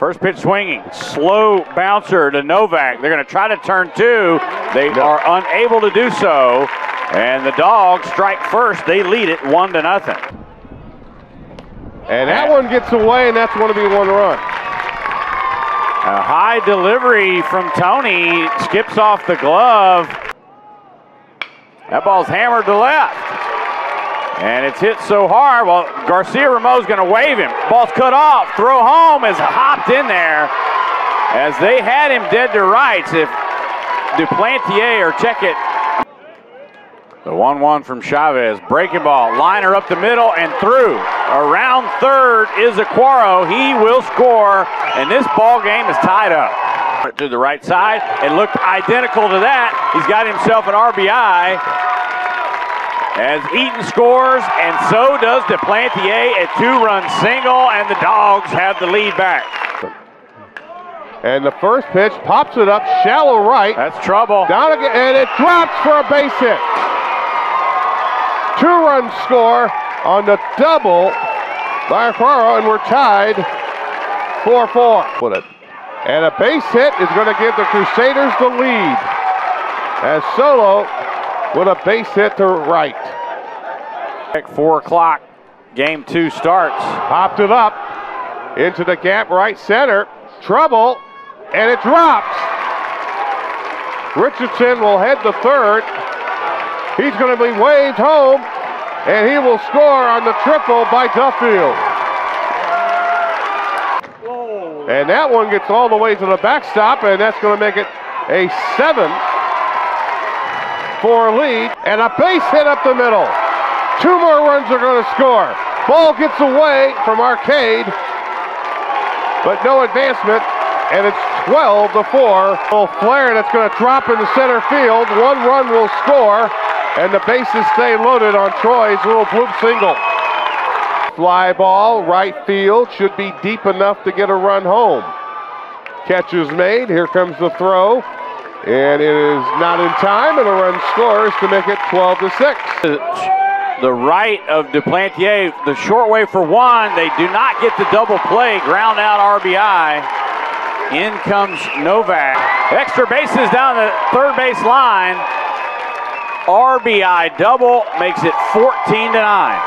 First pitch swinging, slow bouncer to Novak. They're going to try to turn two. They are unable to do so, and the Dogs strike first. They lead it one to nothing. And that one gets away, and that's going to be one run. A high delivery from Tony skips off the glove. That ball's hammered to left. And it's hit so hard. Well, Garcia Ramo's going to wave him. Ball's cut off. Throw home is hopped in there as they had him dead to rights. If Duplantier or check it. The 1 1 from Chavez. Breaking ball. Liner up the middle and through. Around third is Aquaro. He will score. And this ball game is tied up. To the right side. It looked identical to that. He's got himself an RBI as Eaton scores, and so does Duplantier, a two-run single, and the Dogs have the lead back. And the first pitch pops it up shallow right. That's trouble. Down again, and it drops for a base hit. Two-run score on the double by Aquaro, and we're tied 4-4. Put it. And a base hit is going to give the Crusaders the lead. As Solo with a base hit to right. At Four o'clock, game two starts. Popped it up into the gap right center. Trouble, and it drops. Richardson will head to third. He's going to be waved home, and he will score on the triple by Duffield. And that one gets all the way to the backstop, and that's going to make it a 7 4 lead, and a base hit up the middle. Two more runs are going to score. Ball gets away from Arcade, but no advancement, and it's 12 to 4. Little flare that's going to drop in the center field. One run will score, and the bases stay loaded on Troy's little bloop single. Fly ball, right field, should be deep enough to get a run home. Catch is made. Here comes the throw. And it is not in time, and a run scores to make it 12 to 6. The right of Duplantier, the short way for one. They do not get the double play. Ground out RBI. In comes Novak. Extra bases down the third base line. RBI double makes it 14 to 9.